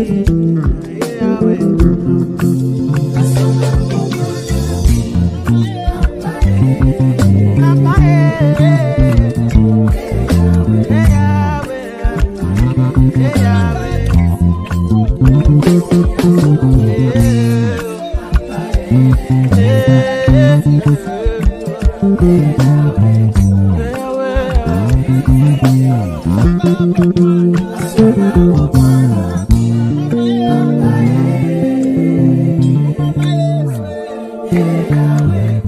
Yahweh, Papa. Hey